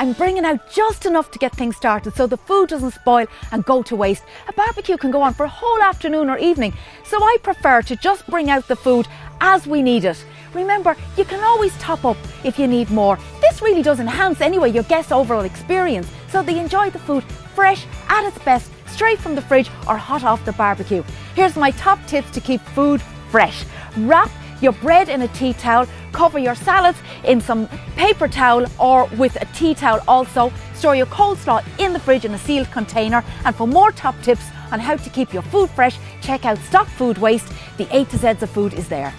I'm bringing out just enough to get things started so the food doesn't spoil and go to waste. A barbecue can go on for a whole afternoon or evening, so I prefer to just bring out the food as we need it. Remember, you can always top up if you need more. This really does enhance anyway your guests' overall experience so they enjoy the food fresh at its best, straight from the fridge or hot off the barbecue. Here's my top tips to keep food fresh. Wrap your bread in a tea towel, cover your salads in some paper towel or with a tea towel also. Store your coleslaw in the fridge in a sealed container. And for more top tips on how to keep your food fresh, check out Stop Food Waste. The A to Z's of food is there.